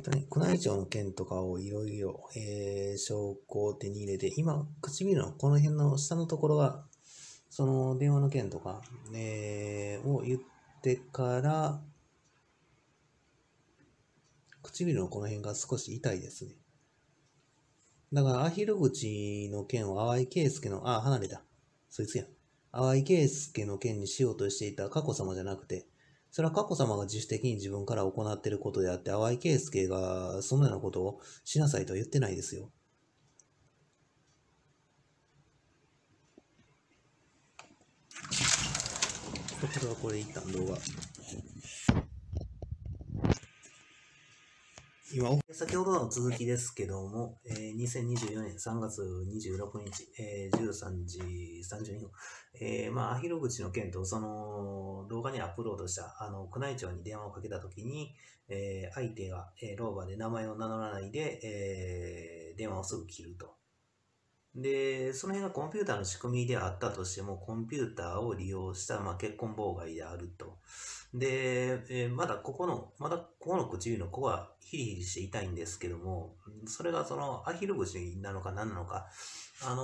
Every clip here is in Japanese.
割とね、宮内庁の件とかをいろいろ、えー、証拠を手に入れて、今、唇のこの辺の下のところが、その電話の件とか、えー、を言ってから、唇のこの辺が少し痛いですね。だから、アヒル口の件を淡井圭介の、あ、離れた。そいつや。淡井圭介の件にしようとしていた佳子様じゃなくて、それは佳子様が自主的に自分から行っていることであって、淡井圭介がそのようなことをしなさいとは言ってないですよ。とこれはこれ一旦動画。今、先ほどの続きですけども、えー、2024年3月26日、えー、13時32分、えー、まあ、アヒル口の件と、その動画にアップロードした、あの、宮内庁に電話をかけたときに、えー、相手が、えー、老婆で名前を名乗らないで、えー、電話をすぐ切ると。で、その辺がコンピューターの仕組みであったとしても、コンピューターを利用した、まあ、結婚妨害であると。で、えー、まだここの、まだここの唇の子はヒリヒリして痛いんですけども、それがそのアヒル口なのか何なのか、あの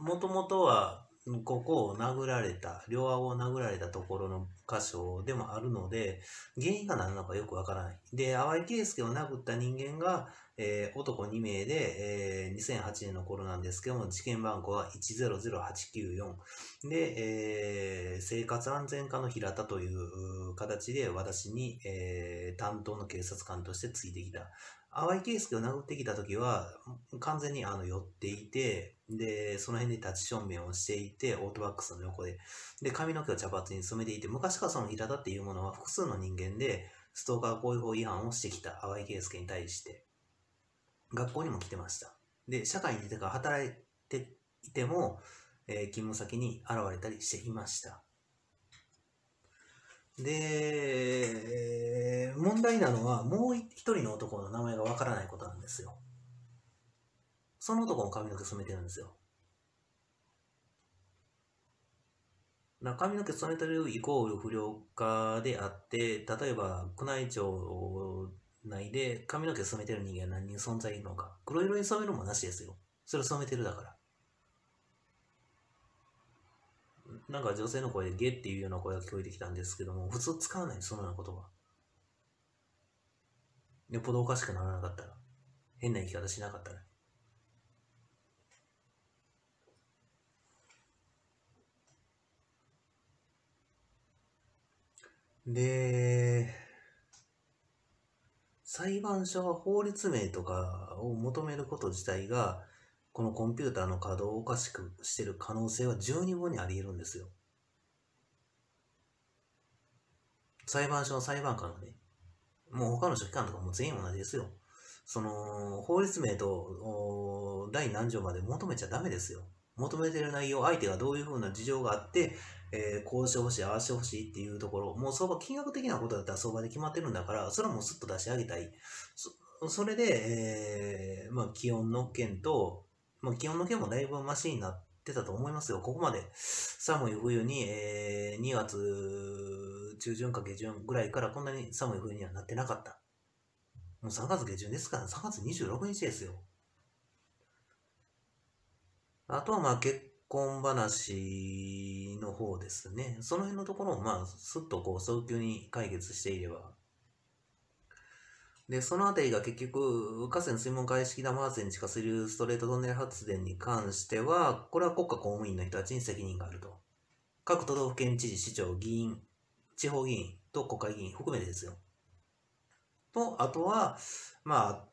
ー、もともとはここを殴られた、両顎を殴られたところの箇所でもあるので、原因が何なのかよくわからない。で、淡井圭介を殴った人間が、えー、男2名で、えー、2008年の頃なんですけども、事件番号は100894。で、えー、生活安全課の平田という形で私に、えー、担当の警察官としてついてきた。淡井圭介を殴ってきた時は、完全にあの寄っていて、で、その辺で立ち正面をしていて、オートバックスの横で、で、髪の毛を茶髪に染めていて、昔からその平田っていうものは複数の人間で、ストーカー行為法違反をしてきた淡井圭介に対して、学校にも来てました。で、社会に出てから働いていても、えー、勤務先に現れたりしていました。で、問題なのは、もう一人の男の名前がわからないことなんですよ。その男も髪の毛染めてるんですよ。髪の毛染めてるイコール不良家であって、例えば宮内庁内で髪の毛染めてる人間は何人存在いるのか。黒色に染めるのもなしですよ。それ染めてるだから。なんか女性の声でゲっていうような声が聞こえてきたんですけども、普通使わないそのような言葉。よっぽどおかしくならなかったら。変な生き方しなかったら。で、裁判所は法律名とかを求めること自体が、このコンピューターの稼働をおかしくしてる可能性は十二分にあり得るんですよ。裁判所の裁判官がね、もう他の書記官とかも全員同じですよ。その、法律名と第何条まで求めちゃダメですよ。求めてる内容、相手がどういうふうな事情があって、えー、こうしてほしい、ああしてほしいっていうところ、もう相場、金額的なことだったら相場で決まってるんだから、それはもうスッと出してあげたい。そそれで、えー、まあ、気温の件と、まあ、気温の件もだいぶマシになってたと思いますよ。ここまで寒い冬に、えー、2月中旬か下旬ぐらいからこんなに寒い冬にはなってなかった。もう3月下旬ですから、3月26日ですよ。あとはまあ結婚話の方ですね。その辺のところをまあすっとこう早急に解決していればで、そのあたりが結局、河川水門海式玉発電地下水流ストレートトンネル発電に関しては、これは国家公務員の人たちに責任があると。各都道府県知事、市長、議員、地方議員と国会議員含めてですよ。と、あとは、まあ、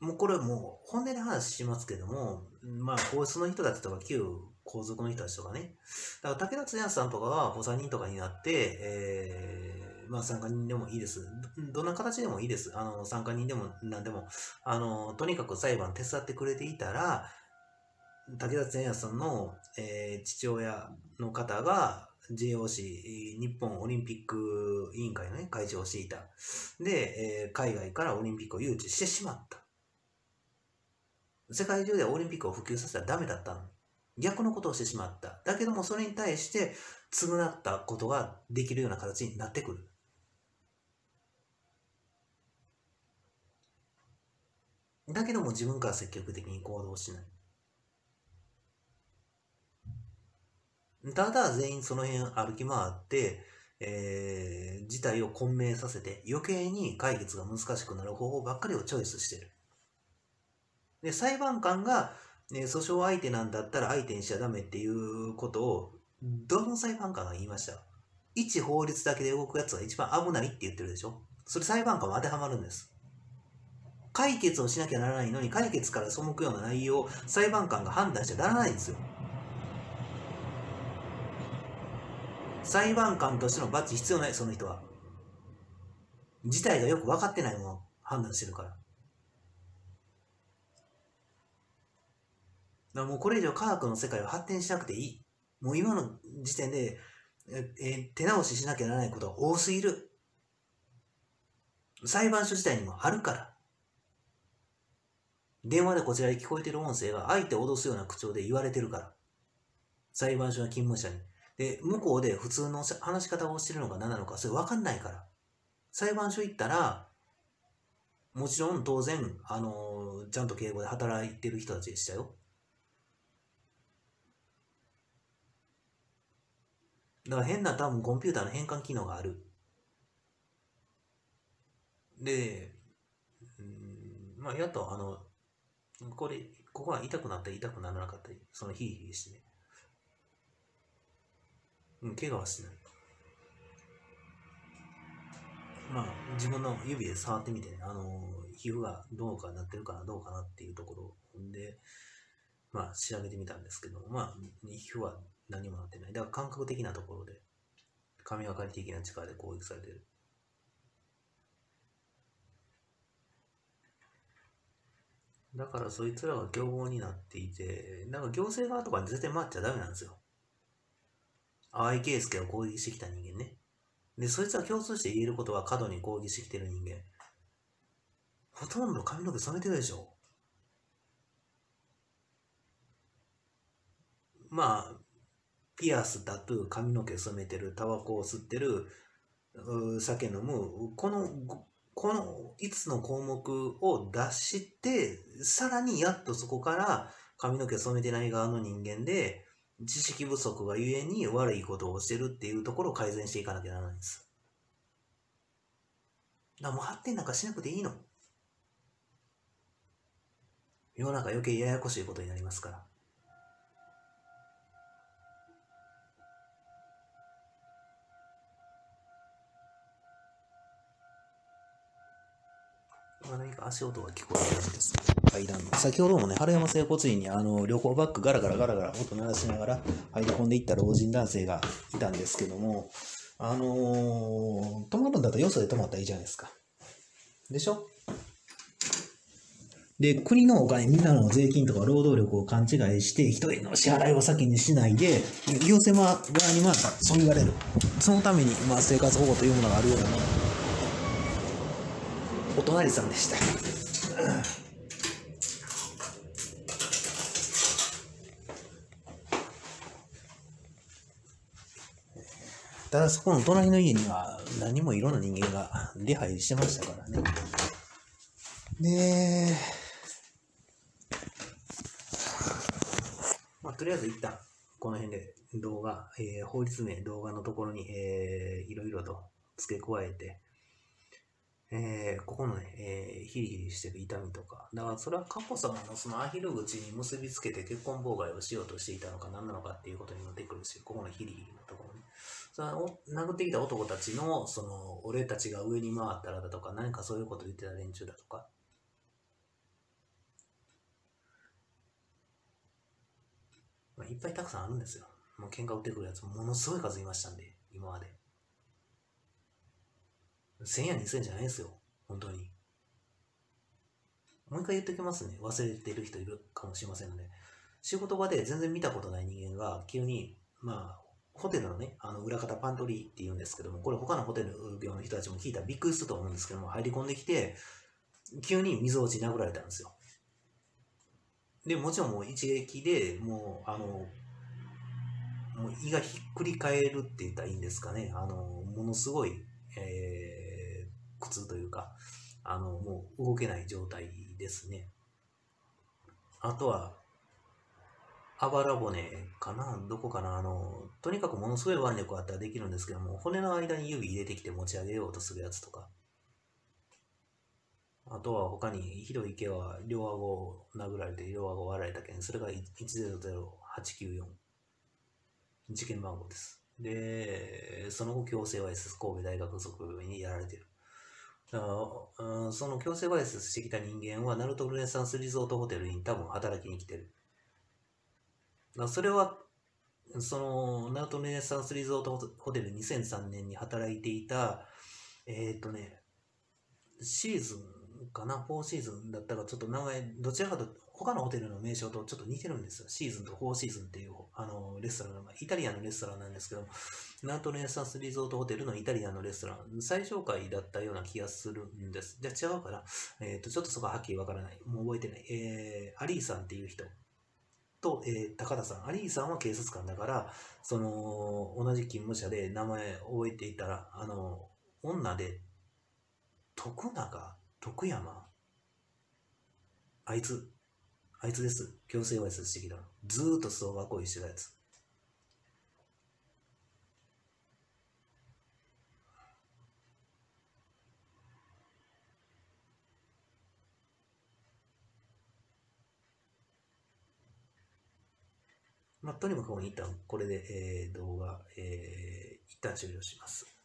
もうこれもう本音で話しますけども、まあ、皇室の人たちとか旧皇族の人たちとかね。だから武田恒さんとかが補佐人とかになって、えーまあ、参加人でもいいです。どんな形でもいいです。あの、参加人でも何でも。あの、とにかく裁判手伝ってくれていたら、武田千也さんの、えー、父親の方が JOC、日本オリンピック委員会の、ね、会長をしていた。で、えー、海外からオリンピックを誘致してしまった。世界中でオリンピックを普及させたらダメだったの。逆のことをしてしまった。だけどもそれに対して償ったことができるような形になってくる。だけども自分から積極的に行動しない。ただ全員その辺歩き回って、えー、事態を混迷させて余計に解決が難しくなる方法ばっかりをチョイスしてる。で、裁判官が、ね、訴訟相手なんだったら相手にしちゃダメっていうことを、どの裁判官が言いました？一法律だけで動くやつが一番危ないって言ってるでしょ？それ裁判官も当てはまるんです。解決をしなきゃならないのに解決から背くような内容を裁判官が判断しちゃならないんですよ。裁判官としてのバッジ必要ない、その人は。事態がよく分かってないものを判断してるから。だからもうこれ以上科学の世界は発展しなくていい。もう今の時点で、ええ手直ししなきゃならないことが多すぎる。裁判所自体にもあるから。電話でこちらに聞こえてる音声が相手を脅すような口調で言われてるから。裁判所の勤務者に。で、向こうで普通の話し方をしてるのか何なのか、それ分かんないから。裁判所行ったら、もちろん当然、あのちゃんと敬語で働いてる人たちでしたよ。だから変な多分コンピューターの変換機能がある。で、うん、まあ、やっとあの、これ、ここは痛くなったり痛くならなかったり、そのヒリヒリしてね。うん、怪我はしない。まあ、自分の指で触ってみてね、あの、皮膚がどうかなってるかな、どうかなっていうところで、まあ、調べてみたんですけど、まあ、皮膚は何もなってない。だから感覚的なところで、神がかり的な力で攻撃されてる。だからそいつらが凶暴になっていて、なんか行政側とかに絶対待っちゃダメなんですよ。淡井圭介を攻撃してきた人間ね。で、そいつは共通して言えることは過度に攻撃してきてる人間。ほとんど髪の毛染めてるでしょ。まあ、ピアス、タトゥー、髪の毛染めてる、タバコを吸ってる、酒飲む、この、この5つの項目を出して、さらにやっとそこから髪の毛染めてない側の人間で、知識不足がゆえに悪いことをしてるっていうところを改善していかなきゃならないんです。だもう発展なんかしなくていいの。世の中余計ややこしいことになりますから。何か足音が聞こえるんです階段の。先ほどもね、春山整骨院にあの旅行バッグガラガラガラガラ音鳴らしながら入り込んでいった老人男性がいたんですけども、あのー、泊まるんだったらよそで泊まったらいいじゃないですか。でしょ？で、国のお金、みんなの税金とか労働力を勘違いして、一人の支払いを先にしないで、行政側にまあ、そう言われる。そのために、まあ、生活保護というものがあるように、お隣さんでした。ただそこの隣の家には何もいろんな人間が出入りしてましたからね。で、まあ、とりあえず一旦この辺で動画、えー、法律名、動画のところに、えー、いろいろと付け加えて、えー、ここのね、えー、ヒリヒリしてる痛みとか、だからそれは佳子様のそのアヒル口に結びつけて結婚妨害をしようとしていたのか何なのかっていうことになってくるし、ここのヒリヒリのところね。その殴ってきた男たちの、その、俺たちが上に回ったらだとか、何かそういうこと言ってた連中だとか、まあ、いっぱいたくさんあるんですよ。もう喧嘩売ってくるやつものすごい数いましたんで、今まで。1000や2000じゃないですよ。本当に。もう一回言っておきますね。忘れてる人いるかもしれませんので。仕事場で全然見たことない人間が急に、まあ、ホテルのね、あの裏方パントリーって言うんですけども、これ他のホテル業の人たちも聞いたらびっくりすると思うんですけども、入り込んできて、急に水落ち殴られたんですよ。で、もちろんもう一撃でもう、あの、もう胃がひっくり返るって言ったらいいんですかね。あの、ものすごい、苦痛というか、あの、もう動けない状態ですね。あとは、あばら骨かな？どこかな？あの、とにかくものすごい腕力あったらできるんですけども、骨の間に指入れてきて持ち上げようとするやつとか。あとは他にひどい毛は両顎を殴られて両顎を割られた件、それが100894。事件番号です。で、その後強制わいせつ神戸大学属にやられてる。だからうんその強制わいせつしてきた人間は、ナルトルネサンスリゾートホテルに多分働きに来てる。だそれは、その、ナルトルネサンスリゾートホテル2003年に働いていた、えっ、とね、シーズンかな、4シーズンだったら、ちょっと名前、どちらかと、他のホテルの名称とちょっと似てるんですよ。シーズンと4シーズンっていう、あの、レストラン、イタリアンのレストランなんですけども、ナートレネサンスリゾートホテルのイタリアンのレストラン、最上階だったような気がするんです。じゃあ違うかな。えっ、と、ちょっとそこははっきりわからない。もう覚えてない。えー、アリーさんっていう人と、えー高田さん。アリーさんは警察官だから、その、同じ勤務者で名前覚えていたら、あの、女で、徳永、徳山、あいつ、あいつです。強制わいせしてきたの。ずーっとストーカー行為してたやつ。まあ、とにもかくに一旦これで、えー動画、えー一旦終了します。